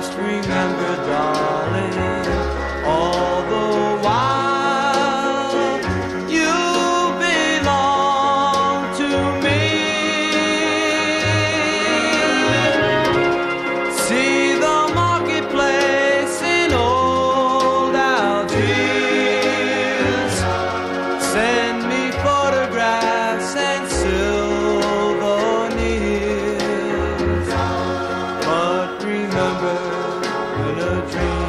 just remember, darling. dream.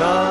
나